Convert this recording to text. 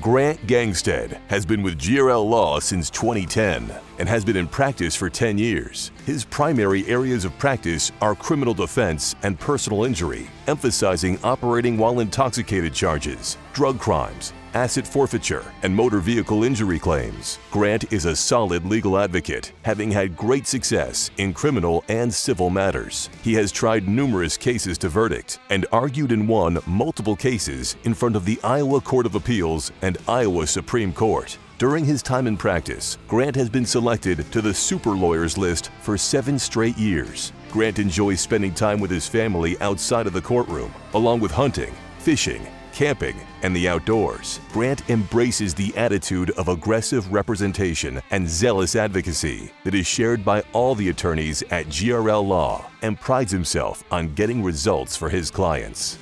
Grant Gangestad has been with GRL Law since 2010 and has been in practice for 10 years. His primary areas of practice are criminal defense and personal injury, emphasizing operating while intoxicated charges, drug crimes, asset forfeiture, and motor vehicle injury claims. Grant is a solid legal advocate, having had great success in criminal and civil matters. He has tried numerous cases to verdict and argued and won multiple cases in front of the Iowa Court of Appeals and Iowa Supreme Court. During his time in practice, Grant has been selected to the Super Lawyers list for seven straight years. Grant enjoys spending time with his family outside of the courtroom, along with hunting, fishing, camping, and the outdoors. Grant embraces the attitude of aggressive representation and zealous advocacy that is shared by all the attorneys at GRL Law and prides himself on getting results for his clients.